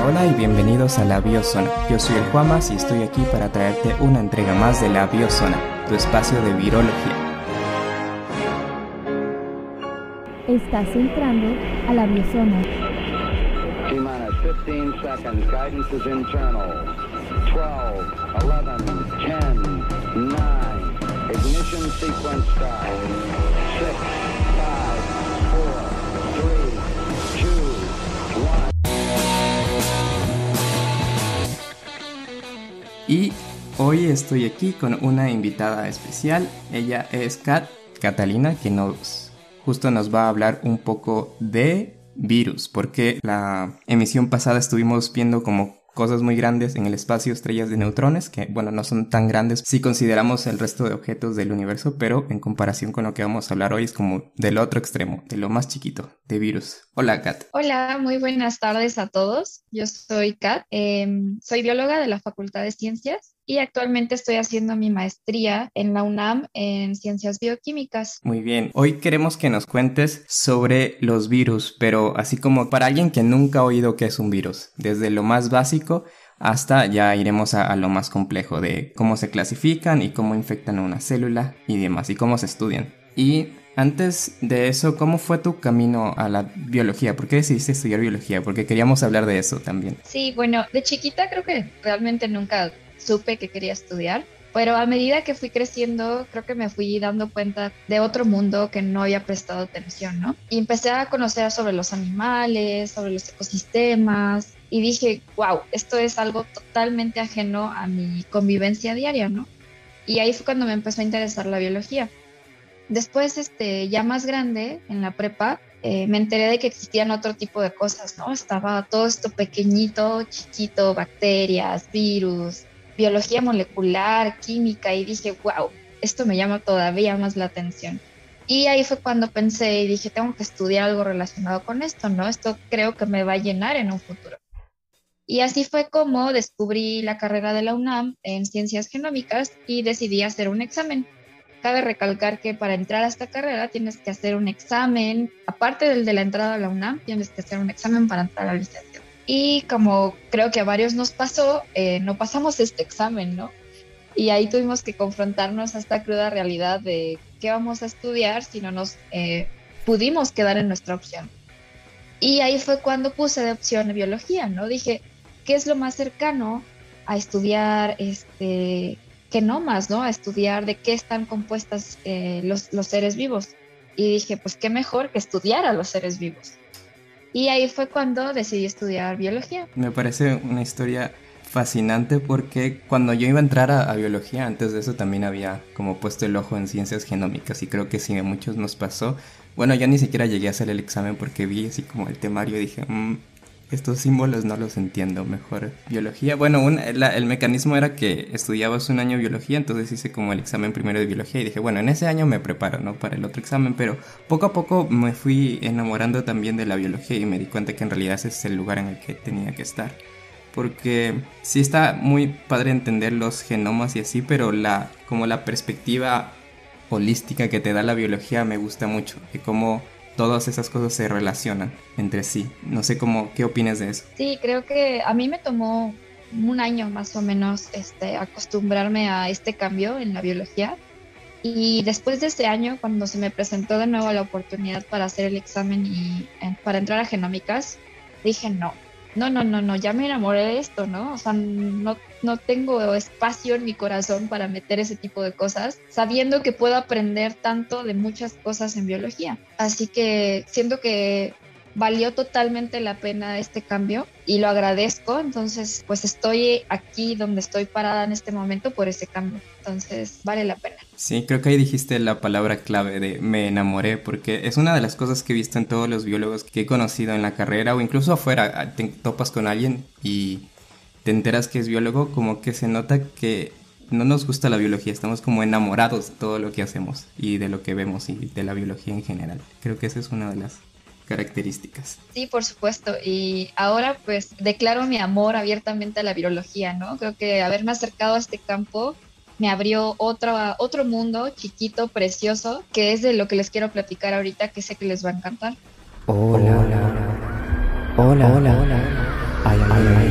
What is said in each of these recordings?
Hola, hola y bienvenidos a la Biozona. Yo soy el Juamas y estoy aquí para traerte una entrega más de la Biozona, tu espacio de virología. Estás entrando a la Biozona. T-minus 15 seconds. Guidance is internal. 12, 11, 10, 9. Ignition sequence start. 6, Y hoy estoy aquí con una invitada especial. Ella es Kat, Catalina, que nos justo nos va a hablar un poco de virus, porque la emisión pasada estuvimos viendo como cosas muy grandes en el espacio, estrellas de neutrones, que bueno, no son tan grandes si consideramos el resto de objetos del universo, pero en comparación con lo que vamos a hablar hoy es como del otro extremo, de lo más chiquito, de virus. Hola, Kat. Hola, muy buenas tardes a todos. Yo soy Kat, em, soy bióloga de la Facultad de Ciencias y actualmente estoy haciendo mi maestría en la UNAM en Ciencias Bioquímicas. Muy bien, hoy queremos que nos cuentes sobre los virus, pero así como para alguien que nunca ha oído qué es un virus, desde lo más básico hasta ya iremos a, a, lo más complejo de cómo se clasifican y cómo infectan una célula y demás, y cómo se estudian. Y antes de eso, ¿cómo fue tu camino a la biología? ¿Por qué decidiste estudiar biología? Porque queríamos hablar de eso también. Sí, bueno, de chiquita creo que realmente nunca supe que quería estudiar. Pero a medida que fui creciendo, creo que me fui dando cuenta de otro mundo que no había prestado atención, ¿no? Y empecé a conocer sobre los animales, sobre los ecosistemas, y dije, wow, esto es algo totalmente ajeno a mi convivencia diaria, ¿no? Y ahí fue cuando me empezó a interesar la biología. Después, este, ya más grande, en la prepa, eh, me enteré de que existían otro tipo de cosas, ¿no? Estaba todo esto pequeñito, chiquito, bacterias, virus, biología molecular, química, y dije, wow, esto me llama todavía más la atención. Y ahí fue cuando pensé y dije, tengo que estudiar algo relacionado con esto, ¿no? Esto creo que me va a llenar en un futuro. Y así fue como descubrí la carrera de la UNAM en ciencias genómicas y decidí hacer un examen. Cabe recalcar que para entrar a esta carrera tienes que hacer un examen, aparte del de la entrada a la UNAM, tienes que hacer un examen para entrar a la licenciatura. Y como creo que a varios nos pasó, eh, no pasamos este examen, ¿no? Y ahí tuvimos que confrontarnos a esta cruda realidad de qué vamos a estudiar si no nos eh, pudimos quedar en nuestra opción. Y ahí fue cuando puse de opción biología, ¿no? Dije, ¿qué es lo más cercano a estudiar este, genomas, ¿no? A estudiar de qué están compuestas eh, los, los seres vivos. Y dije, pues qué mejor que estudiar a los seres vivos. Y ahí fue cuando decidí estudiar biología. Me parece una historia fascinante porque cuando yo iba a entrar a, biología, antes de eso también había como puesto el ojo en ciencias genómicas y creo que sí, a muchos nos pasó. Bueno, yo ni siquiera llegué a hacer el examen porque vi así como el temario y dije, mmm, estos símbolos no los entiendo, mejor biología. Bueno, un, el mecanismo era que estudiabas un año biología, entonces hice como el examen primero de biología y dije, bueno, en ese año me preparo, ¿no? Para el otro examen, pero poco a poco me fui enamorando también de la biología y me di cuenta que en realidad ese es el lugar en el que tenía que estar. Porque sí está muy padre entender los genomas y así, pero la, como la perspectiva holística que te da la biología me gusta mucho. Y cómo todas esas cosas se relacionan entre sí. No sé cómo, ¿qué opinas de eso? Sí, creo que a mí me tomó un año más o menos este, acostumbrarme a este cambio en la biología. Y después de ese año, cuando se me presentó de nuevo la oportunidad para hacer el examen y para entrar a genómicas, dije no, no, no, no, no, ya me enamoré de esto, ¿no? O sea, no, no tengo espacio en mi corazón para meter ese tipo de cosas, sabiendo que puedo aprender tanto de muchas cosas en biología. Así que siento que valió totalmente la pena este cambio y lo agradezco. Entonces, pues estoy aquí donde estoy parada en este momento por ese cambio. Entonces, vale la pena. Sí, creo que ahí dijiste la palabra clave de me enamoré, porque es una de las cosas que he visto en todos los biólogos que he conocido en la carrera o incluso afuera. Te topas con alguien y te enteras que es biólogo, como que se nota que no nos gusta la biología, estamos como enamorados de todo lo que hacemos y de lo que vemos y de la biología en general. Creo que esa es una de las características. Sí, por supuesto. Y ahora pues declaro mi amor abiertamente a la biología, ¿no? Creo que haberme acercado a este campo me abrió otro, otro mundo chiquito, precioso, que es de lo que les quiero platicar ahorita, que sé que les va a encantar. Hola, hola, hola, hola. hola. Ay, ay, ay,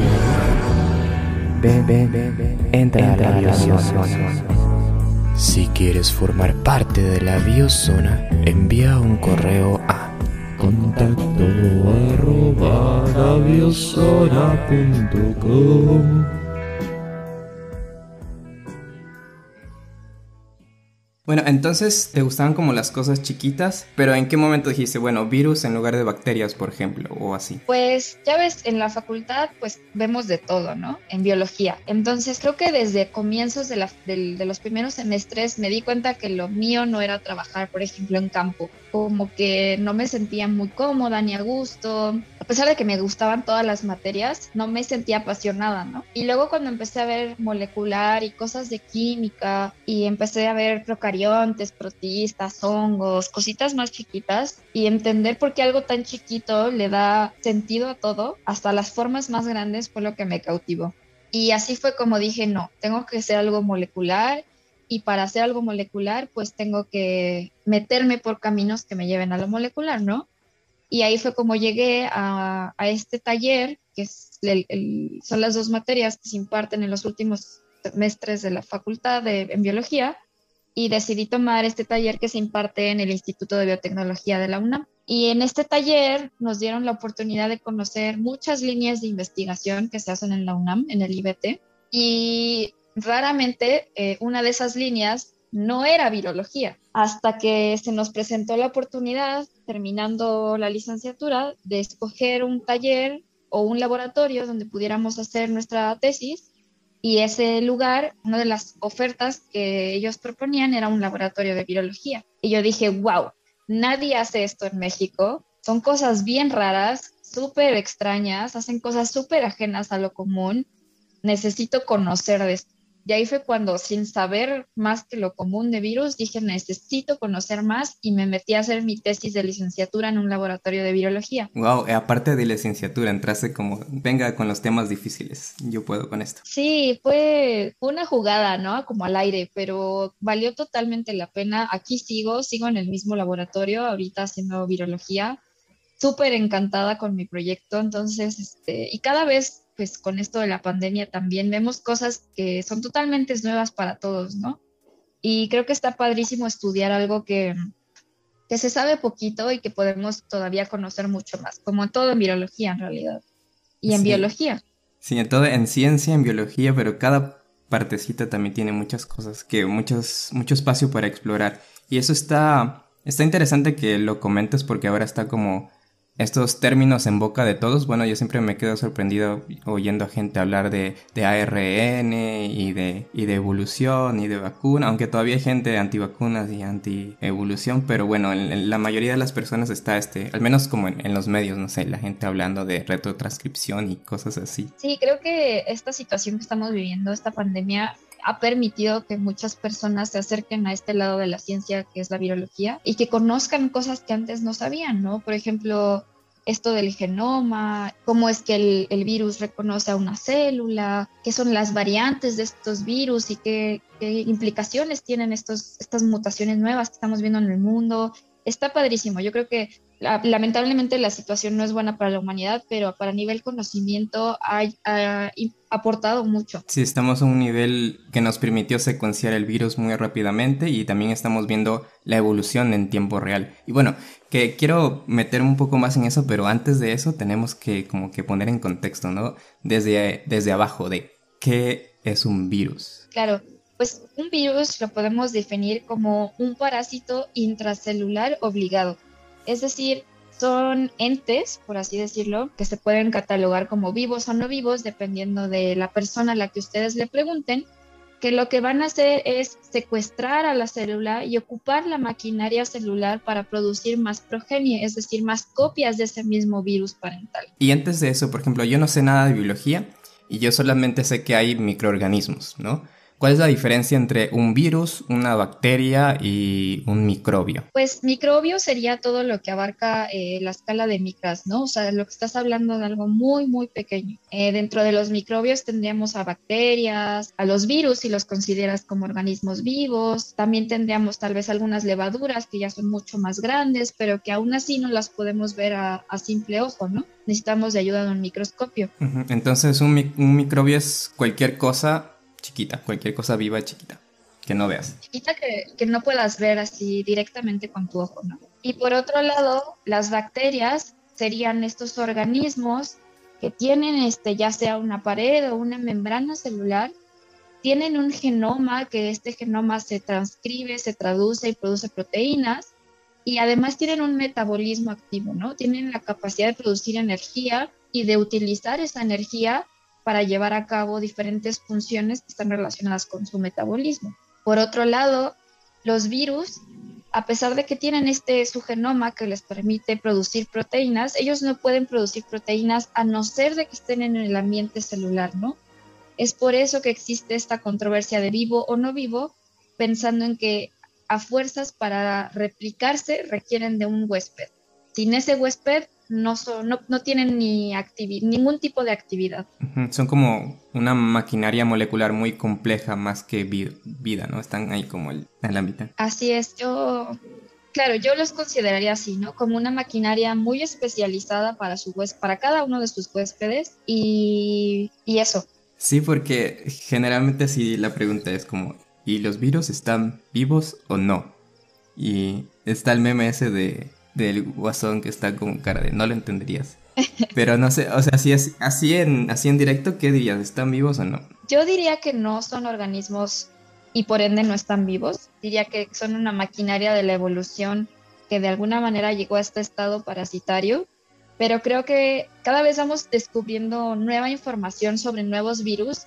Ven, ven, ven, ven. Entra, Entra a la biozona. Si quieres formar parte de la biozona, envía un correo a contacto arroba Bueno, entonces te gustaban como las cosas chiquitas, pero ¿en qué momento dijiste, bueno, virus en lugar de bacterias, por ejemplo, o así? Pues ya ves, en la facultad pues vemos de todo, ¿no? En biología. Entonces creo que desde comienzos de, la, de los primeros semestres me di cuenta que lo mío no era trabajar, por ejemplo, en campo. Como que no me sentía muy cómoda ni a gusto. Pesar de que me gustaban todas las materias, no me sentía apasionada, ¿no? Y luego cuando empecé a ver molecular y cosas de química y empecé a ver procariotas, protistas, hongos, cositas más chiquitas y entender por qué algo tan chiquito le da sentido a todo, hasta las formas más grandes fue lo que me cautivó. Y así fue como dije, no, tengo que hacer algo molecular y para hacer algo molecular pues tengo que meterme por caminos que me lleven a lo molecular, ¿no? Y ahí fue como llegué a, este taller, que son las dos materias que se imparten en los últimos semestres de la facultad de, en biología, y decidí tomar este taller que se imparte en el Instituto de Biotecnología de la UNAM. Y en este taller nos dieron la oportunidad de conocer muchas líneas de investigación que se hacen en la UNAM, en el IBT. Y raramente eh, una de esas líneas no era virología, hasta que se nos presentó la oportunidad, terminando la licenciatura, de escoger un taller o un laboratorio donde pudiéramos hacer nuestra tesis y ese lugar, una de las ofertas que ellos proponían era un laboratorio de virología. Y yo dije, wow, nadie hace esto en México. Son cosas bien raras, súper extrañas, hacen cosas súper ajenas a lo común. Necesito conocer de esto. Y ahí fue cuando, sin saber más que lo común de virus, dije, necesito conocer más y me metí a hacer mi tesis de licenciatura en un laboratorio de virología. Wow, eh, aparte de licenciatura, entraste como, venga con los temas difíciles, yo puedo con esto. Sí, fue una jugada, ¿no? Como al aire, pero valió totalmente la pena. Aquí sigo, sigo en el mismo laboratorio, ahorita haciendo virología súper encantada con mi proyecto, entonces, este, y cada vez pues con esto de la pandemia también vemos cosas que son totalmente nuevas para todos, ¿no? Y creo que está padrísimo estudiar algo que, que se sabe poquito y que podemos todavía conocer mucho más, como todo en biología en realidad. Y en biología. Sí, en todo, en ciencia, en biología, pero cada partecita también tiene muchas cosas que, muchos, mucho espacio para explorar. Y eso está, está interesante que lo comentes porque ahora está como estos términos en boca de todos, bueno, yo siempre me quedo sorprendido oyendo a gente hablar de, ARN y de, y de evolución y de vacuna, aunque todavía hay gente antivacunas y anti-evolución, pero bueno, en, la mayoría de las personas está este, al menos como en, en, los medios, no sé, la gente hablando de retrotranscripción y cosas así. Sí, creo que esta situación que estamos viviendo, esta pandemia, ha permitido que muchas personas se acerquen a este lado de la ciencia que es la virología y que conozcan cosas que antes no sabían, ¿no? Por ejemplo, esto del genoma, cómo es que el, virus reconoce a una célula, qué son las variantes de estos virus y qué, implicaciones tienen estos, estas mutaciones nuevas que estamos viendo en el mundo. Está padrísimo. Yo creo que lamentablemente la situación no es buena para la humanidad, pero para nivel conocimiento ha, aportado mucho. Sí, estamos a un nivel que nos permitió secuenciar el virus muy rápidamente y también estamos viendo la evolución en tiempo real. Y bueno, que quiero meterme un poco más en eso, pero antes de eso tenemos que como que poner en contexto, ¿no? Desde, desde abajo de qué es un virus. Claro, pues un virus lo podemos definir como un parásito intracelular obligado es decir, son entes, por así decirlo, que se pueden catalogar como vivos o no vivos, dependiendo de la persona a la que ustedes le pregunten, que lo que van a hacer es secuestrar a la célula y ocupar la maquinaria celular para producir más progenie, es decir, más copias de ese mismo virus parental. Y antes de eso, por ejemplo, yo no sé nada de biología y yo solamente sé que hay microorganismos, ¿no? ¿Cuál es la diferencia entre un virus, una bacteria y un microbio? Pues microbio sería todo lo que abarca eh, la escala de micras, ¿no? O sea, lo que estás hablando de algo muy, muy pequeño. Eh, dentro de los microbios tendríamos a bacterias, a los virus, si los consideras como organismos vivos. También tendríamos tal vez algunas levaduras que ya son mucho más grandes, pero que aún así no las podemos ver a, simple ojo, ¿no? Necesitamos de ayuda de un microscopio. Entonces, un, un microbio es cualquier cosa chiquita, cualquier cosa viva chiquita, que no veas. Chiquita que, que no puedas ver así directamente con tu ojo, ¿no? Y por otro lado, las bacterias serían estos organismos que tienen este, ya sea una pared o una membrana celular, tienen un genoma que este genoma se transcribe, se traduce y produce proteínas y además tienen un metabolismo activo, ¿no? Tienen la capacidad de producir energía y de utilizar esa energía para llevar a cabo diferentes funciones que están relacionadas con su metabolismo. Por otro lado, los virus, a pesar de que tienen este su genoma que les permite producir proteínas, ellos no pueden producir proteínas a no ser de que estén en el ambiente celular, ¿no? Es por eso que existe esta controversia de vivo o no vivo, pensando en que a fuerzas para replicarse requieren de un huésped. Sin ese huésped no, son, no, tienen ni ningún tipo de actividad. Son como una maquinaria molecular muy compleja más que vida, ¿no? Están ahí como el, en la mitad. Así es, yo, claro, yo los consideraría así, ¿no? Como una maquinaria muy especializada para, su para cada uno de sus huéspedes y, y eso. Sí, porque generalmente si la pregunta es como, ¿y los virus están vivos o no? Y está el meme ese de del guasón que está con cara de no lo entenderías. Pero no sé, o sea, si es así en, así en directo, ¿qué dirías? ¿Están vivos o no? Yo diría que no son organismos y por ende no están vivos. Diría que son una maquinaria de la evolución que de alguna manera llegó a este estado parasitario. Pero creo que cada vez vamos descubriendo nueva información sobre nuevos virus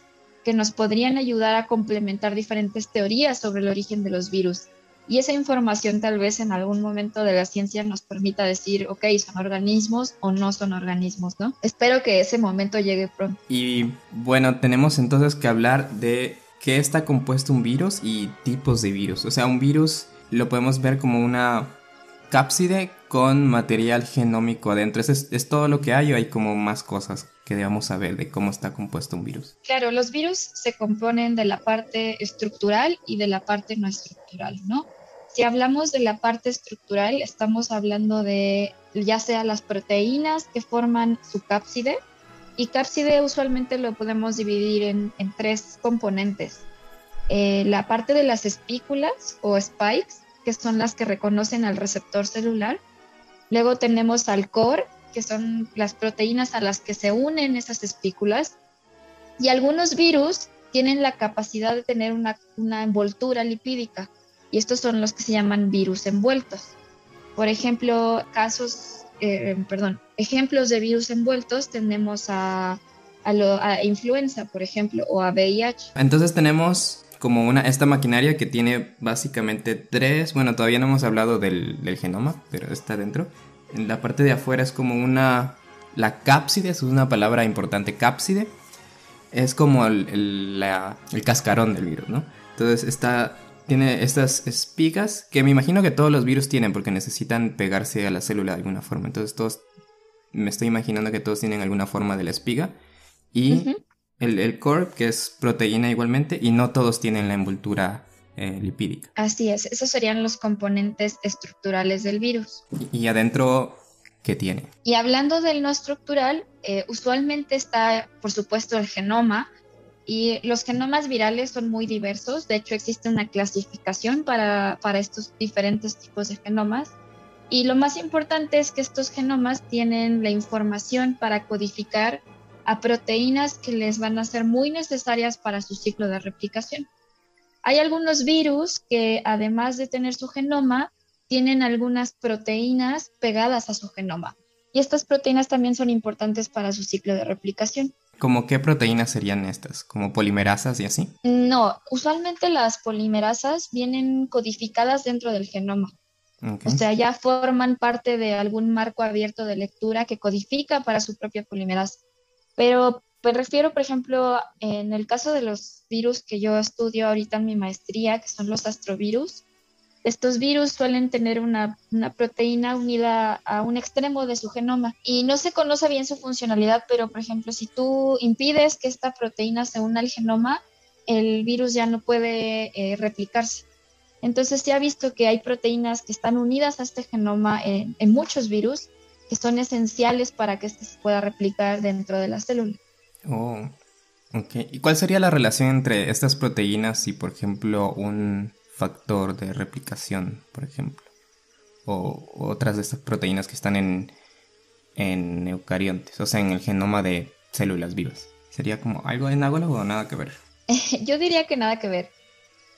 que nos podrían ayudar a complementar diferentes teorías sobre el origen de los virus y esa información tal vez en algún momento de la ciencia nos permita decir, ok, son organismos o no son organismos, ¿no? Espero que ese momento llegue pronto. Y bueno, tenemos entonces que hablar de qué está compuesto un virus y tipos de virus. O sea, un virus lo podemos ver como una cápside con material genómico adentro. ¿Es, es todo lo que hay o hay como más cosas que debamos saber de cómo está compuesto un virus? Claro, los virus se componen de la parte estructural y de la parte no estructural, ¿no? Si hablamos de la parte estructural, estamos hablando de ya sea las proteínas que forman su cápside, y cápside usualmente lo podemos dividir en, tres componentes. Eh, la parte de las espículas o spikes, que son las que reconocen al receptor celular. Luego tenemos al core, que son las proteínas a las que se unen esas espículas. Y algunos virus tienen la capacidad de tener una, envoltura lipídica y estos son los que se llaman virus envueltos. Por ejemplo, casos, eh, perdón, ejemplos de virus envueltos tenemos a, a, influenza, por ejemplo, o a VIH. Entonces tenemos como una, esta maquinaria que tiene básicamente tres, bueno, todavía no hemos hablado del, del genoma, pero está dentro. En la parte de afuera es como una, la cápside, es una palabra importante, cápside, es como el, el, el cascarón del virus, ¿no? Entonces está tiene estas espigas que me imagino que todos los virus tienen porque necesitan pegarse a la célula de alguna forma. Entonces todos, me estoy imaginando que todos tienen alguna forma de la espiga. Y el, el core, que es proteína igualmente, y no todos tienen la envoltura eh, lipídica. Así es, esos serían los componentes estructurales del virus. Y, adentro, ¿qué tiene? Y hablando del no estructural, eh, usualmente está, por supuesto, el genoma, y los genomas virales son muy diversos, de hecho existe una clasificación para, estos diferentes tipos de genomas. Y lo más importante es que estos genomas tienen la información para codificar a proteínas que les van a ser muy necesarias para su ciclo de replicación. Hay algunos virus que además de tener su genoma, tienen algunas proteínas pegadas a su genoma. Y estas proteínas también son importantes para su ciclo de replicación. ¿Cómo qué proteínas serían estas? ¿Como polimerasas y así? No, usualmente las polimerasas vienen codificadas dentro del genoma. O sea, ya forman parte de algún marco abierto de lectura que codifica para su propia polimerasa. Pero Me refiero, por ejemplo, en el caso de los virus que yo estudio ahorita en mi maestría, que son los astrovirus, estos virus suelen tener una, proteína unida a un extremo de su genoma y no se conoce bien su funcionalidad, pero por ejemplo, si tú impides que esta proteína se una al genoma, el virus ya no puede eh, replicarse. Entonces se ha visto que hay proteínas que están unidas a este genoma en, en muchos virus que son esenciales para que este se pueda replicar dentro de la célula. Oh, ok. ¿Y cuál sería la relación entre estas proteínas y, por ejemplo, un factor de replicación, por ejemplo? O otras de estas proteínas que están en, en eucariontes, o sea, en el genoma de células vivas. ¿Sería como algo análogo o nada que ver? Yo diría que nada que ver.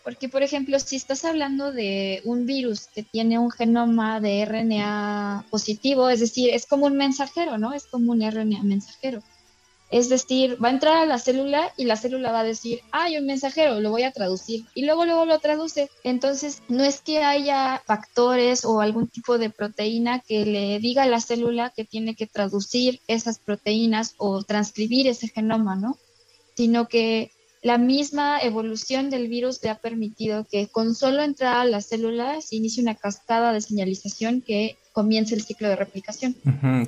Porque, por ejemplo, si estás hablando de un virus que tiene un genoma de RNA positivo, es decir, es como un mensajero, ¿no? Es como un RNA mensajero. Es decir, va a entrar a la célula y la célula va a decir, hay un mensajero, lo voy a traducir. Y luego, luego lo traduce. Entonces, no es que haya factores o algún tipo de proteína que le diga a la célula que tiene que traducir esas proteínas o transcribir ese genoma, ¿no? Sino que la misma evolución del virus le ha permitido que con solo entrar a la célula se inicie una cascada de señalización que comience el ciclo de replicación.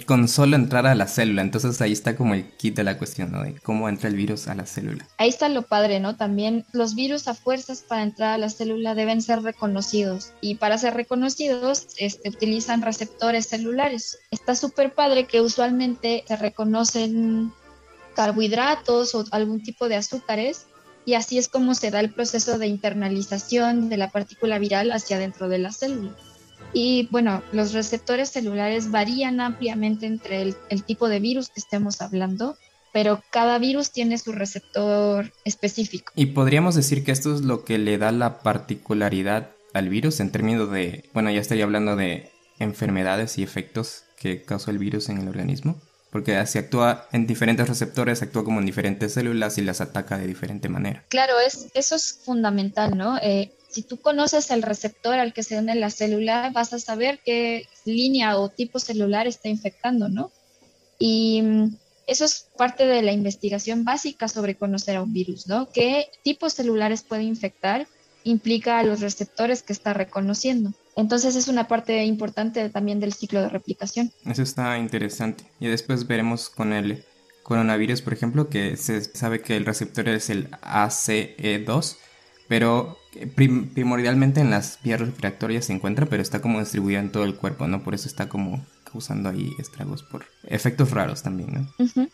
Con solo entrar a la célula, entonces ahí está como el kit de la cuestión, ¿no? De cómo entra el virus a la célula. Ahí está lo padre, ¿no? También los virus a fuerzas para entrar a la célula deben ser reconocidos y para ser reconocidos este, utilizan receptores celulares. Está súper padre que usualmente se reconocen carbohidratos o algún tipo de azúcares y así es como se da el proceso de internalización de la partícula viral hacia dentro de la célula. Y bueno, los receptores celulares varían ampliamente entre el, tipo de virus que estemos hablando, pero cada virus tiene su receptor específico. Y podríamos decir que esto es lo que le da la particularidad al virus en términos de, bueno, ya estaría hablando de enfermedades y efectos que causa el virus en el organismo. Porque así actúa en diferentes receptores, actúa como en diferentes células y las ataca de diferente manera. Claro, es, eso es fundamental, ¿no? Eh, si tú conoces el receptor al que se une la célula, vas a saber qué línea o tipo celular está infectando, ¿no? Y mm, eso es parte de la investigación básica sobre conocer a un virus, ¿no? ¿Qué tipos celulares puede infectar? Implica a los receptores que está reconociendo. Entonces es una parte importante también del ciclo de replicación. Eso está interesante. Y después veremos con el coronavirus, por ejemplo, que se sabe que el receptor es el ACE2 pero eh, primordialmente en las vías respiratorias se encuentra, pero está como distribuida en todo el cuerpo, ¿no? Por eso está como causando ahí estragos por efectos raros también, ¿no?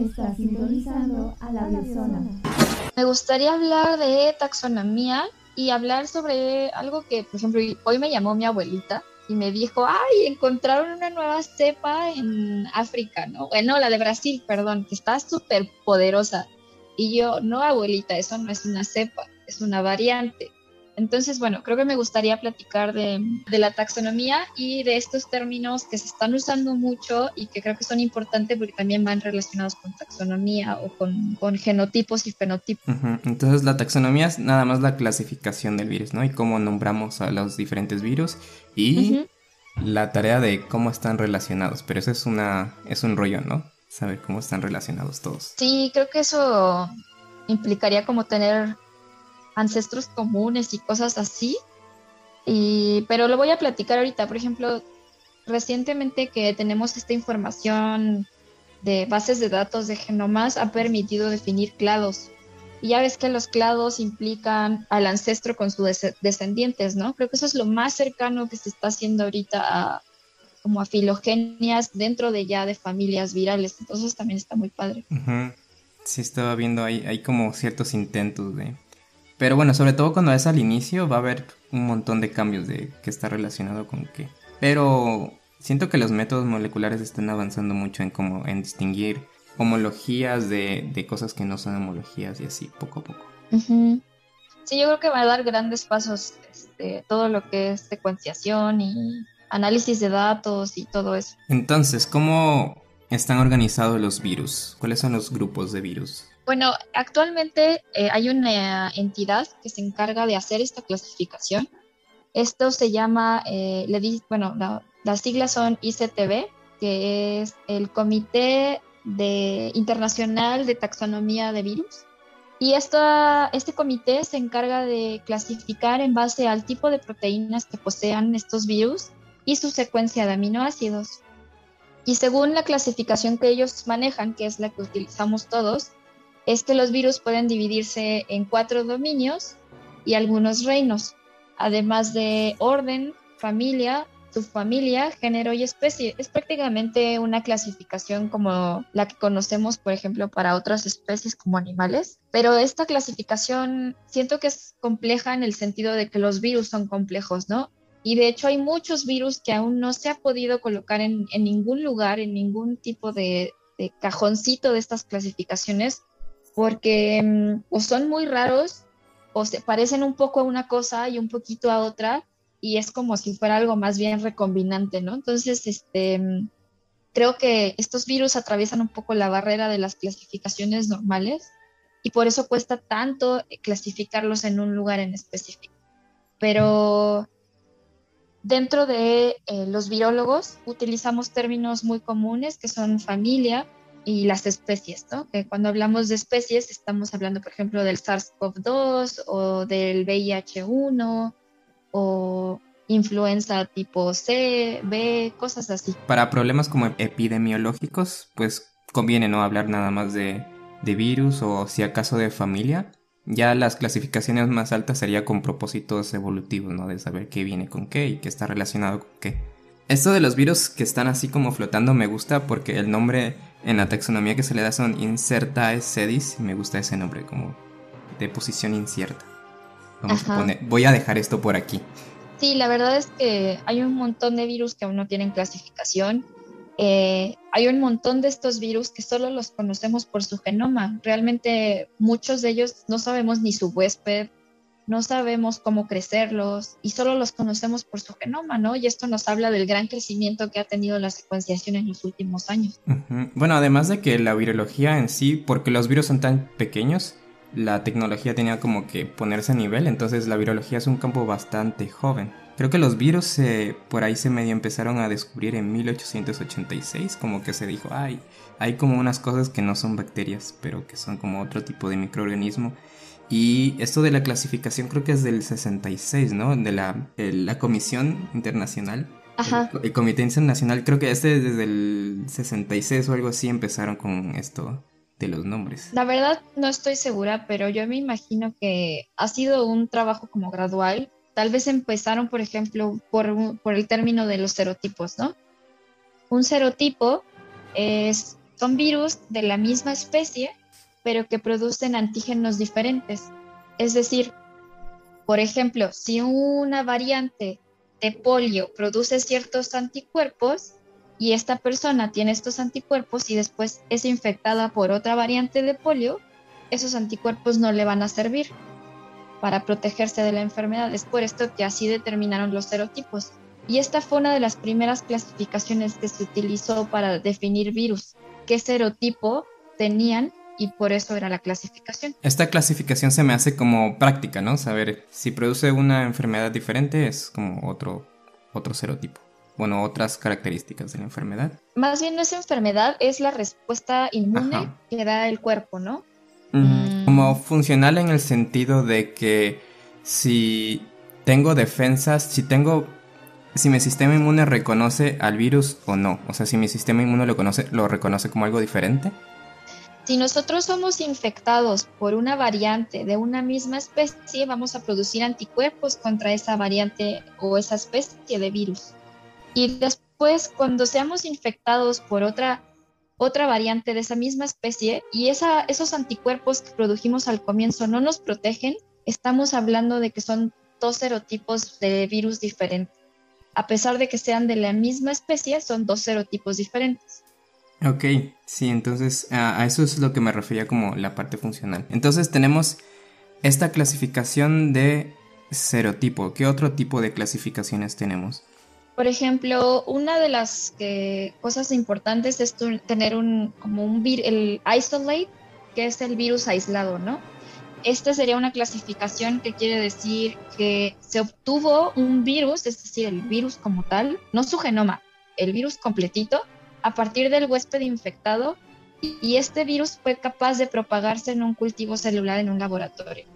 Está sintonizando a la biozona. Me gustaría hablar de taxonomía y hablar sobre algo que, por ejemplo, hoy me llamó mi abuelita y me dijo, ay, encontraron una nueva cepa en África, ¿no? Bueno, la de Brasil, perdón, que está súper poderosa. Y yo, no, abuelita, eso no es una cepa, es una variante. Entonces, bueno, creo que me gustaría platicar de, la taxonomía y de estos términos que se están usando mucho y que creo que son importantes porque también van relacionados con taxonomía o con, genotipos y fenotipos. Entonces, la taxonomía es nada más la clasificación del virus, ¿no? Y cómo nombramos a los diferentes virus y la tarea de cómo están relacionados. Pero eso es, una, es un rollo, ¿no? Saber cómo están relacionados todos. Sí, creo que eso implicaría como tener ancestros comunes y cosas así. Y, pero lo voy a platicar ahorita. Por ejemplo, recientemente que tenemos esta información de bases de datos de genomas ha permitido definir clados. Y ya ves que los clados implican al ancestro con sus descendientes, ¿no? Creo que eso es lo más cercano que se está haciendo ahorita a, como a filogenias dentro de ya de familias virales. Entonces también está muy padre. Sí, estaba viendo ahí, hay como ciertos intentos de pero bueno, sobre todo cuando es al inicio va a haber un montón de cambios de que está relacionado con qué. Pero siento que los métodos moleculares están avanzando mucho en como en distinguir homologías de, de cosas que no son homologías y así poco a poco. Sí, yo creo que va a dar grandes pasos este, todo lo que es secuenciación y análisis de datos y todo eso. Entonces, ¿cómo están organizados los virus? ¿Cuáles son los grupos de virus? Bueno, actualmente eh, hay una entidad que se encarga de hacer esta clasificación. Esto se llama, eh, le di, bueno, las siglas son ICTB, que es el Comité de Internacional de Taxonomía de Virus. Y esta, este comité se encarga de clasificar en base al tipo de proteínas que posean estos virus y su secuencia de aminoácidos. Y según la clasificación que ellos manejan, que es la que utilizamos todos, es que los virus pueden dividirse en cuatro dominios y algunos reinos, además de orden, familia, subfamilia, género y especie. Es prácticamente una clasificación como la que conocemos, por ejemplo, para otras especies como animales, pero esta clasificación siento que es compleja en el sentido de que los virus son complejos, ¿no? Y de hecho hay muchos virus que aún no se ha podido colocar en, ningún lugar, en ningún tipo de, cajoncito de estas clasificaciones, porque mm, o son muy raros o se parecen un poco a una cosa y un poquito a otra, y es como si fuera algo más bien recombinante, ¿no? Entonces, este, mm, creo que estos virus atraviesan un poco la barrera de las clasificaciones normales y por eso cuesta tanto clasificarlos en un lugar en específico. Pero Dentro de eh, los virólogos utilizamos términos muy comunes que son familia y las especies, ¿no? Que cuando hablamos de especies estamos hablando, por ejemplo, del SARS-CoV-2 o del VIH-1 o influenza tipo C, B, cosas así. Para problemas como epidemiológicos, pues conviene no hablar nada más de, de virus o si acaso de familia, ya las clasificaciones más altas sería con propósitos evolutivos, ¿no? De saber qué viene con qué y qué está relacionado con qué. Esto de los virus que están así como flotando me gusta porque el nombre en la taxonomía que se le da son Incertae sedis y me gusta ese nombre como de posición incierta. Vamos a poner, voy a dejar esto por aquí. Sí, la verdad es que hay un montón de virus que aún no tienen clasificación eh, hay un montón de estos virus que solo los conocemos por su genoma. Realmente muchos de ellos no sabemos ni su huésped, no sabemos cómo crecerlos y solo los conocemos por su genoma, ¿no? Y esto nos habla del gran crecimiento que ha tenido la secuenciación en los últimos años. Bueno, además de que la virología en sí, porque los virus son tan pequeños, la tecnología tenía como que ponerse a nivel, entonces la virología es un campo bastante joven. Creo que los virus por ahí se medio empezaron a descubrir en 1886, como que se dijo, ay, hay como unas cosas que no son bacterias, pero que son como otro tipo de microorganismo. Y esto de la clasificación creo que es del 66, ¿no? De la, la Comisión Internacional. Ajá. El, Comité Internacional, creo que este desde el 66 o algo así empezaron con esto de los nombres. La verdad no estoy segura, pero yo me imagino que ha sido un trabajo como gradual Tal vez empezaron, por ejemplo, por, por el término de los serotipos, ¿no? Un serotipo es, son virus de la misma especie, pero que producen antígenos diferentes. Es decir, por ejemplo, si una variante de polio produce ciertos anticuerpos y esta persona tiene estos anticuerpos y después es infectada por otra variante de polio, esos anticuerpos no le van a servir para protegerse de la enfermedad. Es por esto que así determinaron los serotipos. Y esta fue una de las primeras clasificaciones que se utilizó para definir virus, qué serotipo tenían y por eso era la clasificación. Esta clasificación se me hace como práctica, ¿no? Saber si produce una enfermedad diferente es como otro, otro serotipo. Bueno, otras características de la enfermedad. Más bien no es enfermedad, es la respuesta inmune que da el cuerpo, ¿no? Mm. Como funcional en el sentido de que si tengo defensas, si tengo si mi sistema inmune reconoce al virus o no, o sea, si mi sistema inmune lo conoce, lo reconoce como algo diferente. Si nosotros somos infectados por una variante de una misma especie, vamos a producir anticuerpos contra esa variante o esa especie de virus. Y después, cuando seamos infectados por otra otra variante de esa misma especie y esos anticuerpos que produjimos al comienzo no nos protegen, estamos hablando de que son dos serotipos de virus diferentes. A pesar de que sean de la misma especie, son dos serotipos diferentes. Ok, sí, entonces a, eso es lo que me refería como la parte funcional. Entonces tenemos esta clasificación de serotipo. ¿Qué otro tipo de clasificaciones tenemos? Por ejemplo, una de las cosas importantes es tener un, como un el isolate, que es el virus aislado, ¿no? Esta sería una clasificación que quiere decir que se obtuvo un virus, es decir, el virus como tal, no su genoma, el virus completito, a partir del huésped infectado y- este virus fue capaz de propagarse en un cultivo celular en un laboratorio.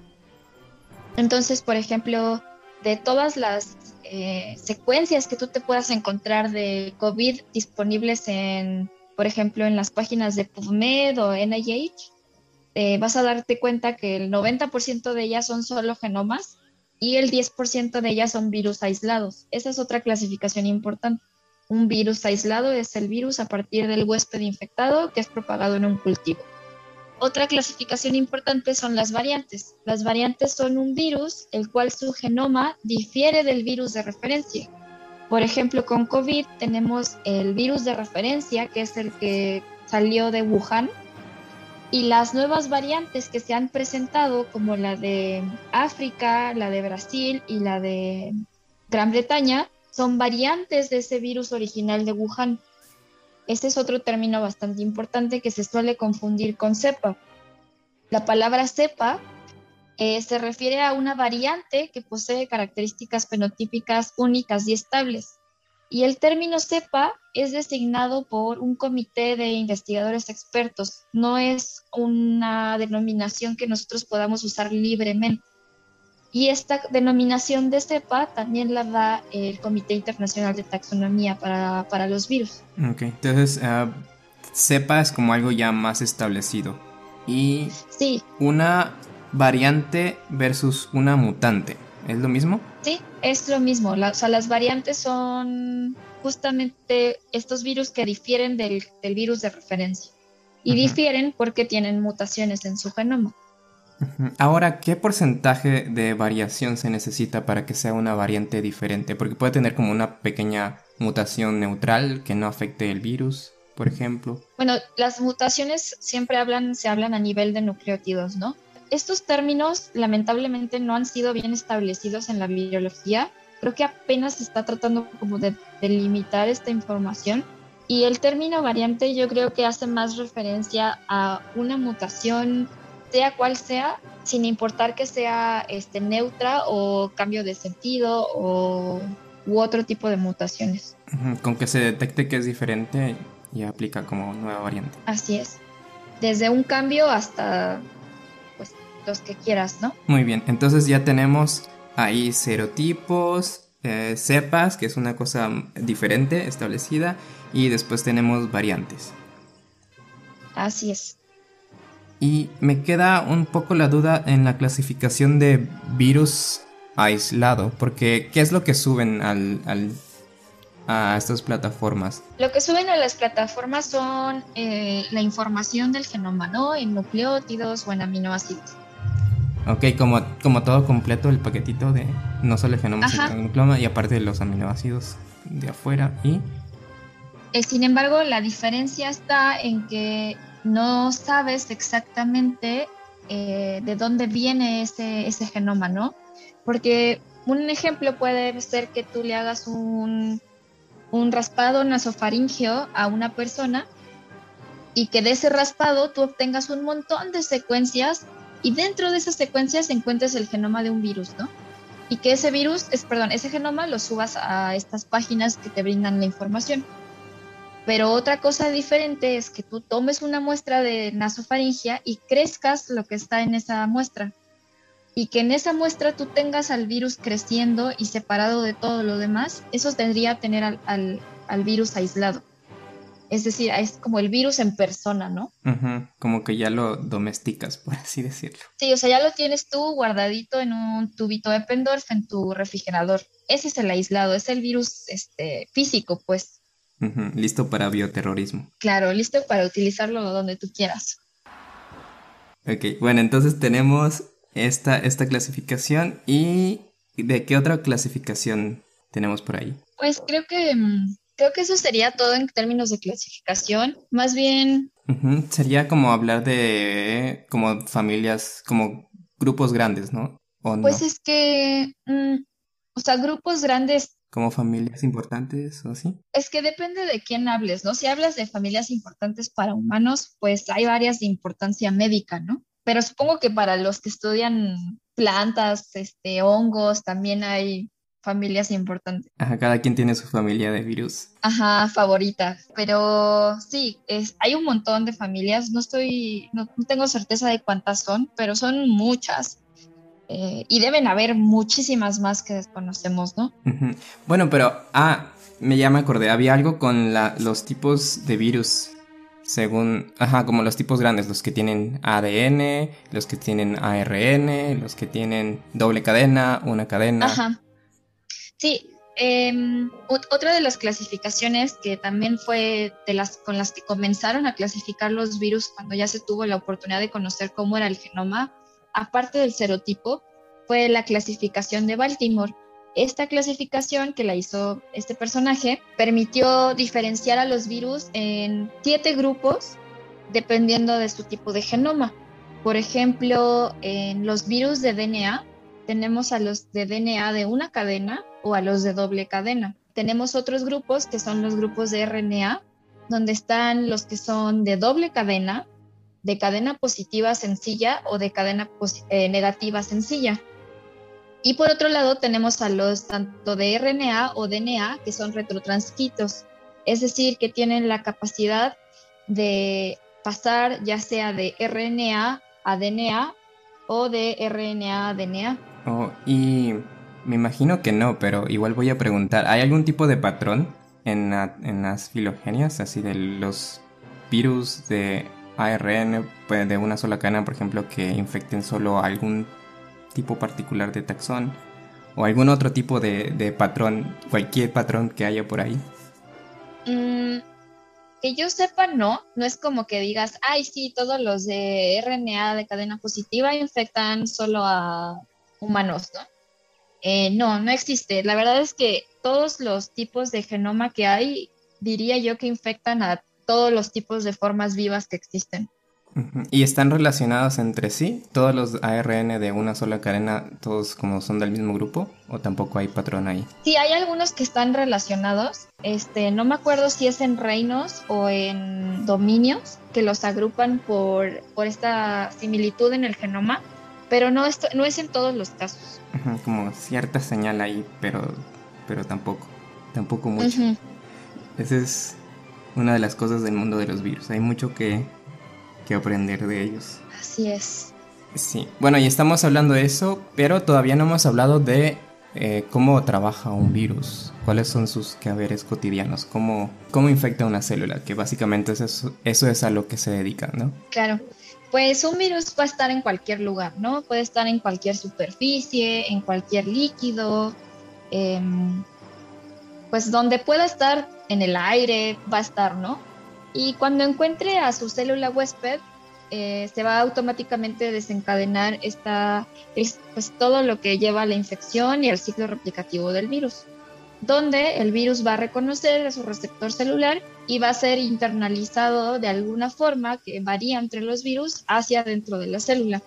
Entonces, por ejemplo, de todas las eh, secuencias que tú te puedas encontrar de COVID disponibles en, por ejemplo, en las páginas de PubMed o NIH, eh, vas a darte cuenta que el 90% de ellas son solo genomas y el 10% de ellas son virus aislados. Esa es otra clasificación importante. Un virus aislado es el virus a partir del huésped infectado que es propagado en un cultivo. Otra clasificación importante son las variantes. Las variantes son un virus el cual su genoma difiere del virus de referencia. Por ejemplo, con COVID tenemos el virus de referencia, que es el que salió de Wuhan, y las nuevas variantes que se han presentado, como la de África, la de Brasil y la de Gran Bretaña, son variantes de ese virus original de Wuhan. Ese es otro término bastante importante que se suele confundir con cepa. La palabra cepa eh, se refiere a una variante que posee características fenotípicas únicas y estables. Y el término cepa es designado por un comité de investigadores expertos, no es una denominación que nosotros podamos usar libremente. Y esta denominación de cepa también la da el Comité Internacional de Taxonomía para, para los virus. Ok, entonces ah, cepa es como algo ya más establecido. Y Sí, una variante versus una mutante, ¿es lo mismo? Sí, es lo mismo. La- o sea, las variantes son justamente estos virus que difieren del, del virus de referencia. Y difieren porque tienen mutaciones en su genoma. Ahora, ¿qué porcentaje de variación se necesita para que sea una variante diferente? Porque puede tener como una pequeña mutación neutral que no afecte el virus, por ejemplo. Bueno, las mutaciones siempre se hablan a nivel de nucleótidos, ¿no? Estos términos lamentablemente no han sido bien establecidos en la biología. Creo que apenas se está tratando como de delimitar esta información. Y el término variante yo creo que hace más referencia a una mutación, sea cual sea, sin importar que sea este, neutra o cambio de sentido o, u otro tipo de mutaciones. Con que se detecte que es diferente, ya aplica como nueva variante. Así es. Desde un cambio hasta pues los que quieras, ¿no? Muy bien, entonces ya tenemos ahí serotipos, eh, cepas, que es una cosa diferente, establecida, y después tenemos variantes. Así es. Y me queda un poco la duda en la clasificación de virus aislado, porque ¿qué es lo que suben al, al- a estas plataformas? Lo que suben a las plataformas son eh, la información del genoma, ¿no? En nucleótidos o en aminoácidos. Ok, como, como todo completo el paquetito de no solo el genoma, Ajá. sino el nucleoma y aparte de los aminoácidos de afuera y... Eh, sin embargo, la diferencia está en que no sabes exactamente eh, de dónde viene ese, ese genoma, ¿no? Porque un ejemplo puede ser que tú le hagas un, un raspado nasofaringeo a una persona y que de ese raspado tú obtengas un montón de secuencias y dentro de esas secuencias encuentres el genoma de un virus, ¿no? Y que ese virus, es, perdón, ese genoma lo subas a estas páginas que te brindan la información. Pero otra cosa diferente es que tú tomes una muestra de nasofaringea y crezcas lo que está en esa muestra. Y que en esa muestra tú tengas al virus creciendo y separado de todo lo demás, eso tendría que tener al, al- al virus aislado. Es decir, es como el virus en persona, ¿no? Como que ya lo domesticas, por así decirlo. Sí, o sea, ya lo tienes tú guardadito en un tubito de Pendorf en tu refrigerador. Ese es el aislado, es el virus este, físico, pues. Listo para bioterrorismo. Claro, listo para utilizarlo donde tú quieras. Ok, bueno, entonces tenemos esta, esta clasificación y ¿de qué otra clasificación tenemos por ahí? Pues creo que mm, creo que eso sería todo en términos de clasificación. Más bien, Sería como hablar de como familias, como grupos grandes, ¿no? ¿O no? Pues es que, mm, o sea, grupos grandes, ¿Como familias importantes o así? es que depende de quién hables, ¿no? Si hablas de familias importantes para humanos, pues hay varias de importancia médica, ¿no? Pero supongo que para los que estudian plantas, este, hongos, también hay familias importantes. Ajá, cada quien tiene su familia de virus. Ajá, favorita. Pero sí, es, hay un montón de familias. No estoy, no, no tengo certeza de cuántas son, pero son muchas. Eh, y deben haber muchísimas más que desconocemos, ¿no? Bueno, pero, ah, me ya me acordé, había algo con la- los tipos de virus, según, ajá, como los tipos grandes, los que tienen ADN, los que tienen ARN, los que tienen doble cadena, una cadena. Ajá. Sí, em, ot- otra de las clasificaciones que también fue de las con las que comenzaron a clasificar los virus cuando ya se tuvo la oportunidad de conocer cómo era el genoma, aparte del serotipo, fue la clasificación de Baltimore. Esta clasificación que la hizo este personaje permitió diferenciar a los virus en siete grupos dependiendo de su tipo de genoma. Por ejemplo, en los virus de DNA tenemos a los de DNA de una cadena o a los de doble cadena. Tenemos otros grupos que son los grupos de RNA, donde están los que son de doble cadena, de cadena positiva sencilla o de cadena eh, negativa sencilla. Y por otro lado tenemos a los tanto de RNA o DNA que son retrotranscritos, es decir, que tienen la capacidad de pasar ya sea de RNA a DNA o de RNA a DNA. Oh, y me imagino que no, pero igual voy a preguntar, ¿hay algún tipo de patrón en, en las filogenias, así de los virus de ARN pues, de una sola cadena, por ejemplo, que infecten solo algún tipo particular de taxón? ¿O algún otro tipo de, patrón, cualquier patrón que haya por ahí? Mm, que yo sepa, no. No es como que digas, ay, sí, todos los de RNA de cadena positiva infectan solo a humanos, ¿no? Eh, no, no existe. La verdad es que todos los tipos de genoma que hay, diría yo que infectan a todos los tipos de formas vivas que existen. ¿Y están relacionados entre sí? ¿Todos los ARN de una sola cadena, todos como son del mismo grupo? ¿O tampoco hay patrón ahí? Sí, hay algunos que están relacionados. Este, no me acuerdo si es en reinos o en dominios que los agrupan por, por esta similitud en el genoma, pero no, esto, no es en todos los casos. Como cierta señal ahí, pero, pero tampoco. Tampoco mucho. Esa es una de las cosas del mundo de los virus. Hay mucho que, que aprender de ellos. Así es. Sí. Bueno, y estamos hablando de eso, pero todavía no hemos hablado de eh, cómo trabaja un virus. ¿Cuáles son sus quehaceres cotidianos? ¿Cómo, ¿Cómo infecta una célula? Que básicamente es eso, eso es a lo que se dedica, ¿no? Claro. Pues un virus puede estar en cualquier lugar, ¿no? Puede estar en cualquier superficie, en cualquier líquido, em, pues donde pueda estar en el aire va a estar, ¿no? Y cuando encuentre a su célula huésped, eh, se va automáticamente a desencadenar esta, es, pues todo lo que lleva a la infección y al ciclo replicativo del virus, donde el virus va a reconocer a su receptor celular y va a ser internalizado de alguna forma que varía entre los virus hacia dentro de la célula.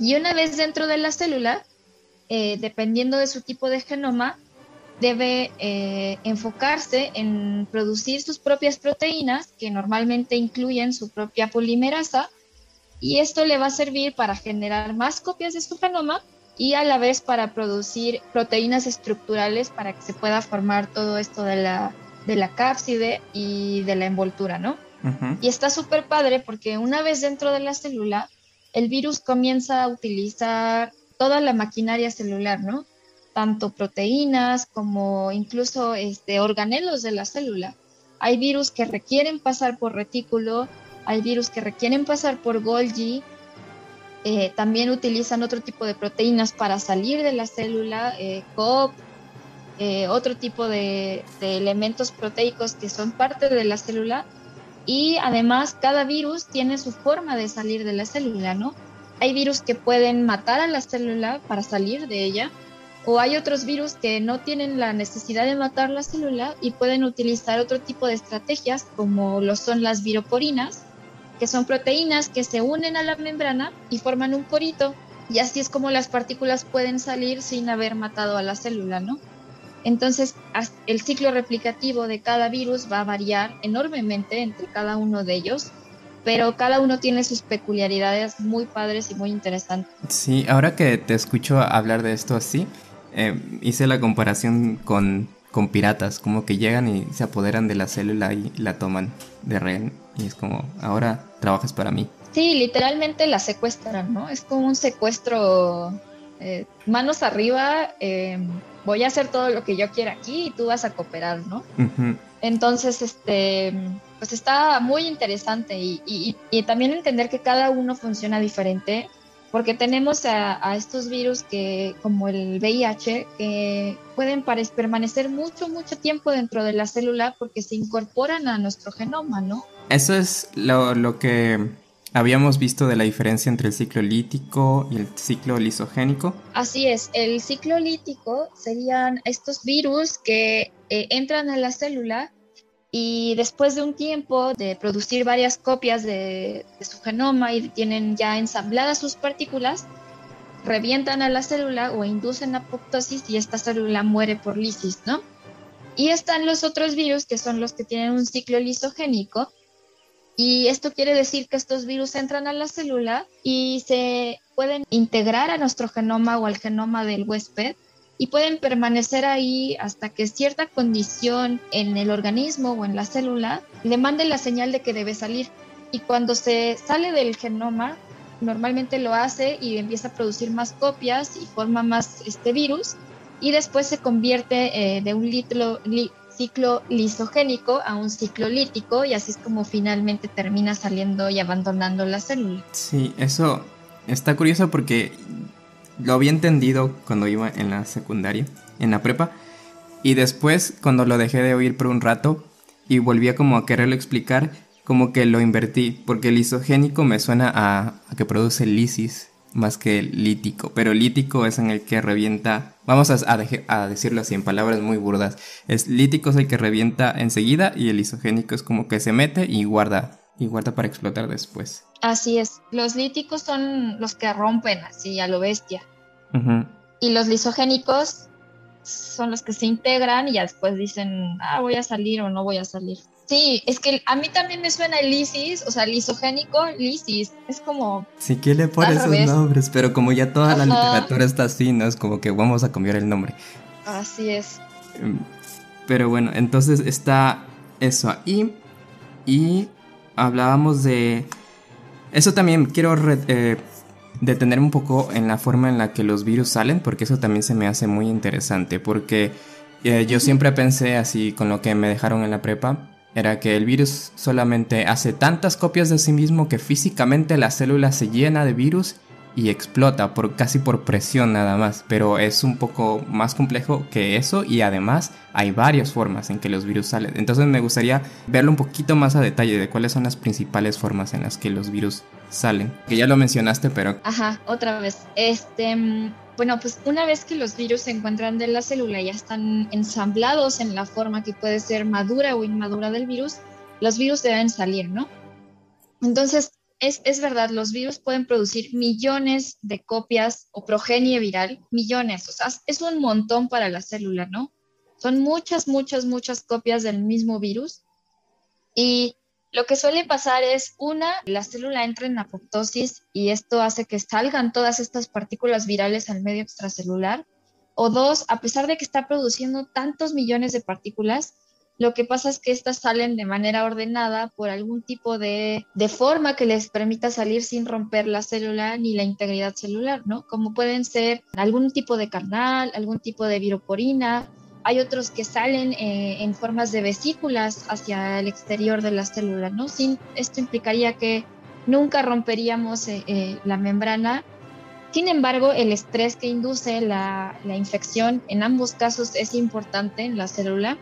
Y una vez dentro de la célula, eh, dependiendo de su tipo de genoma, debe eh, enfocarse en producir sus propias proteínas, que normalmente incluyen su propia polimerasa, y esto le va a servir para generar más copias de su genoma y a la vez para producir proteínas estructurales para que se pueda formar todo esto de la, de la cápside y de la envoltura, ¿no? Y está súper padre porque una vez dentro de la célula, el virus comienza a utilizar toda la maquinaria celular, ¿no? Tanto proteínas como incluso este, organelos de la célula. Hay virus que requieren pasar por retículo, hay virus que requieren pasar por Golgi, eh, también utilizan otro tipo de proteínas para salir de la célula, eh, COP, eh, otro tipo de, de elementos proteicos que son parte de la célula y además cada virus tiene su forma de salir de la célula, ¿no? Hay virus que pueden matar a la célula para salir de ella o hay otros virus que no tienen la necesidad de matar la célula y pueden utilizar otro tipo de estrategias como lo son las viroporinas, que son proteínas que se unen a la membrana y forman un porito Y así es como las partículas pueden salir sin haber matado a la célula, ¿no? Entonces, el ciclo replicativo de cada virus va a variar enormemente entre cada uno de ellos, pero cada uno tiene sus peculiaridades muy padres y muy interesantes. Sí, ahora que te escucho hablar de esto así, eh, hice la comparación con, con piratas, como que llegan y se apoderan de la célula y la toman de rehén, y es como, ahora trabajas para mí. Sí, literalmente la secuestran, ¿no? Es como un secuestro eh, manos arriba, eh, voy a hacer todo lo que yo quiera aquí y tú vas a cooperar, ¿no? Entonces, este, pues está muy interesante y, también entender que cada uno funciona diferente, porque tenemos a, estos virus que, como el VIH, que pueden permanecer mucho, mucho tiempo dentro de la célula porque se incorporan a nuestro genoma, ¿no? Eso es lo, lo que Habíamos visto de la diferencia entre el ciclo lítico y el ciclo lisogénico. Así es, el ciclo lítico serían estos virus que eh, entran a la célula y después de un tiempo de producir varias copias de, su genoma y tienen ya ensambladas sus partículas, revientan a la célula o inducen apoptosis y esta célula muere por lisis, ¿no? Y están los otros virus que son los que tienen un ciclo lisogénico y esto quiere decir que estos virus entran a la célula y se pueden integrar a nuestro genoma o al genoma del huésped y pueden permanecer ahí hasta que cierta condición en el organismo o en la célula le mande la señal de que debe salir. Y cuando se sale del genoma, normalmente lo hace y empieza a producir más copias y forma más este virus y después se convierte eh, de un litro, ciclo lisogénico a un ciclo lítico y así es como finalmente termina saliendo y abandonando la célula. Sí, eso está curioso porque lo había entendido cuando iba en la secundaria, en la prepa, y después cuando lo dejé de oír por un rato y volvía como a quererlo explicar, como que lo invertí, porque el lisogénico me suena a, a que produce lisis más que lítico, pero lítico es en el que revienta, vamos a, a, decirlo así en palabras muy burdas, es lítico es el que revienta enseguida y el isogénico es como que se mete y guarda, y guarda para explotar después. Así es, los líticos son los que rompen así a lo bestia. Y los lisogénicos son los que se integran y ya después dicen, ah, voy a salir o no voy a salir. Sí, es que a mí también me suena el lisis, o sea, lisogénico, lisis. Es como. Sí, ¿qué le pone esos nombres? Pero como ya toda la literatura está así, ¿no? Es como que vamos a cambiar el nombre. Así es. Em, pero bueno, entonces está eso ahí. Y hablábamos de. Eso también quiero eh, detenerme un poco en la forma en la que los virus salen, porque eso también se me hace muy interesante. Porque eh, yo siempre pensé así con lo que me dejaron en la prepa era que el virus solamente hace tantas copias de sí mismo que físicamente la célula se llena de virus y explota por casi por presión nada más, pero es un poco más complejo que eso y además hay varias formas en que los virus salen. Entonces me gustaría verlo un poquito más a detalle de cuáles son las principales formas en las que los virus salen, que ya lo mencionaste, pero Ajá, otra vez. Este mm, bueno, pues una vez que los virus se encuentran de la célula y ya están ensamblados en la forma que puede ser madura o inmadura del virus, los virus deben salir, ¿no? Entonces, es, es, verdad, los virus pueden producir millones de copias o progenie viral, millones, o sea, es un montón para la célula, ¿no? Son muchas, muchas, muchas copias del mismo virus. Y lo que suele pasar es, una, la célula entra en apoptosis y esto hace que salgan todas estas partículas virales al medio extracelular. O dos, a pesar de que está produciendo tantos millones de partículas, lo que pasa es que estas salen de manera ordenada por algún tipo de, de, forma que les permita salir sin romper la célula ni la integridad celular, ¿no? Como pueden ser algún tipo de carnal, algún tipo de viroporina, hay otros que salen eh, en formas de vesículas hacia el exterior de la célula, ¿no? Sin, esto implicaría que nunca romperíamos eh, eh, la membrana. Sin embargo, el estrés que induce la, la infección en ambos casos es importante en la célula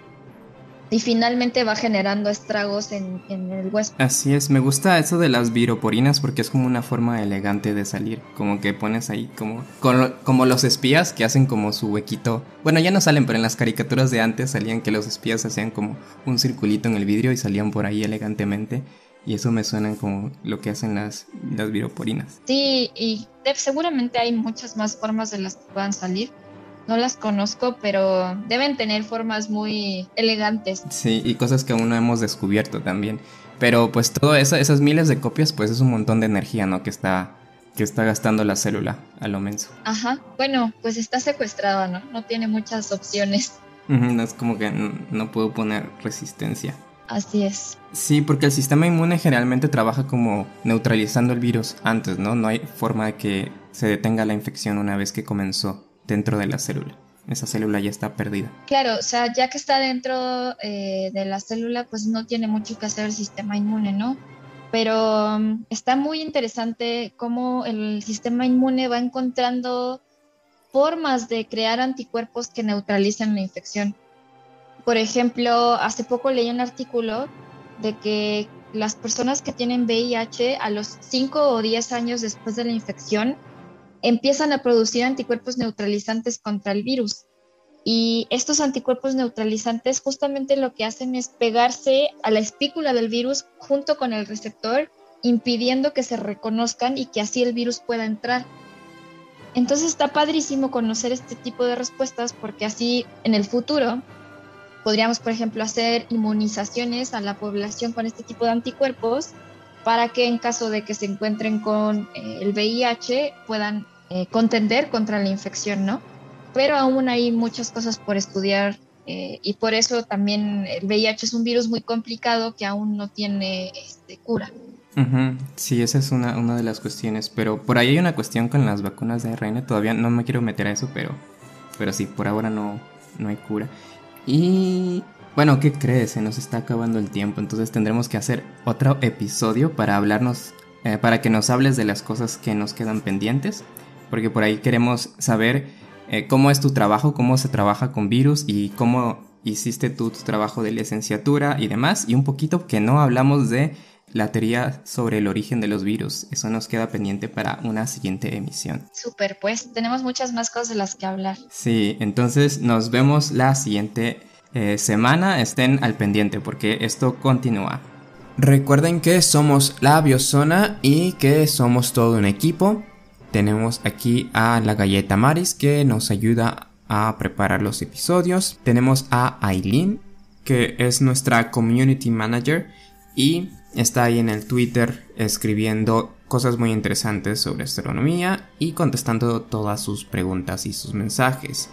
y finalmente va generando estragos en, el hueso. Así es, me gusta eso de las viroporinas porque es como una forma elegante de salir, como que pones ahí como, como los espías que hacen como su huequito. Bueno, ya no salen, pero en las caricaturas de antes salían que los espías hacían como un circulito en el vidrio y salían por ahí elegantemente. Y eso me suena como lo que hacen las, las viroporinas. Sí, y seguramente hay muchas más formas de las que puedan salir. No las conozco, pero deben tener formas muy elegantes. Sí, y cosas que aún no hemos descubierto también. Pero pues todo eso, esas miles de copias, pues es un montón de energía, ¿no? Que está, que está gastando la célula a lo menso. Ajá, bueno, pues está secuestrada, ¿no? No tiene muchas opciones. no es como que no puedo poner resistencia. Así es. Sí, porque el sistema inmune generalmente trabaja como neutralizando el virus antes, ¿no? No hay forma de que se detenga la infección una vez que comenzó dentro de la célula. Esa célula ya está perdida. Claro, o sea, ya que está dentro eh, de la célula, pues no tiene mucho que hacer el sistema inmune, ¿no? Pero um, está muy interesante cómo el sistema inmune va encontrando formas de crear anticuerpos que neutralicen la infección. Por ejemplo, hace poco leí un artículo de que las personas que tienen VIH a los 5 o 10 años después de la infección empiezan a producir anticuerpos neutralizantes contra el virus. Y estos anticuerpos neutralizantes justamente lo que hacen es pegarse a la espícula del virus junto con el receptor, impidiendo que se reconozcan y que así el virus pueda entrar. Entonces está padrísimo conocer este tipo de respuestas porque así en el futuro Podríamos, por ejemplo, hacer inmunizaciones a la población con este tipo de anticuerpos para que en caso de que se encuentren con eh, el VIH puedan eh, contender contra la infección, ¿no? Pero aún hay muchas cosas por estudiar eh, y por eso también el VIH es un virus muy complicado que aún no tiene este, cura. Sí, esa es una, una de las cuestiones, pero por ahí hay una cuestión con las vacunas de ARN, todavía no me quiero meter a eso, pero, pero sí, por ahora no, no hay cura. Y bueno, ¿qué crees? Se nos está acabando el tiempo, entonces tendremos que hacer otro episodio para hablarnos, eh, para que nos hables de las cosas que nos quedan pendientes, porque por ahí queremos saber eh, cómo es tu trabajo, cómo se trabaja con virus y cómo hiciste tú tu trabajo de licenciatura y demás, y un poquito que no hablamos de la teoría sobre el origen de los virus. Eso nos queda pendiente para una siguiente emisión. Super, pues tenemos muchas más cosas de las que hablar. Sí, entonces nos vemos la siguiente eh, semana. Estén al pendiente porque esto continúa. Recuerden que somos la Biozona y que somos todo un equipo. Tenemos aquí a la galleta Maris que nos ayuda a preparar los episodios. Tenemos a Aileen que es nuestra community manager y está ahí en el Twitter escribiendo cosas muy interesantes sobre astronomía y contestando todas sus preguntas y sus mensajes.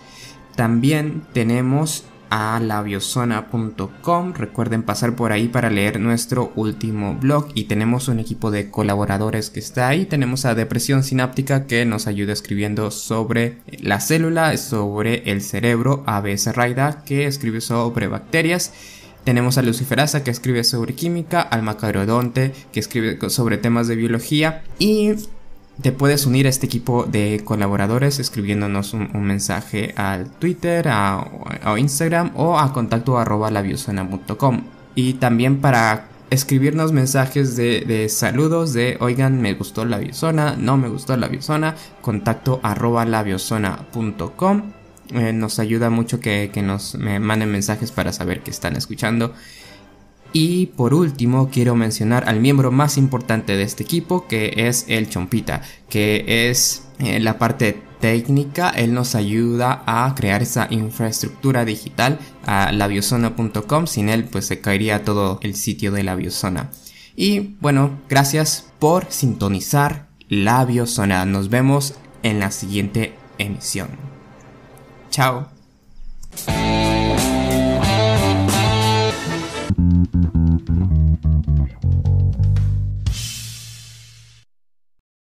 También tenemos a labiozona.com. Recuerden pasar por ahí para leer nuestro último blog y tenemos un equipo de colaboradores que está ahí. Tenemos a Depresión Sináptica que nos ayuda escribiendo sobre la célula, sobre el cerebro, ABS Raida que escribe sobre bacterias tenemos a Luciferasa que escribe sobre química, al Macarodonte que escribe sobre temas de biología y te puedes unir a este equipo de colaboradores escribiéndonos un, mensaje al Twitter, a, Instagram o a contacto arroba Y también para escribirnos mensajes de, saludos de oigan me gustó la biosona, no me gustó la biosona, contacto arroba eh, nos ayuda mucho que, nos manden mensajes para saber que están escuchando. Y por último, quiero mencionar al miembro más importante de este equipo, que es el Chompita, que es eh, la parte técnica. Él nos ayuda a crear esa infraestructura digital a labiosona.com. Sin él, pues se caería todo el sitio de la biosona. Y bueno, gracias por sintonizar la biosona. Nos vemos en la siguiente emisión. Chao. Mm-hmm.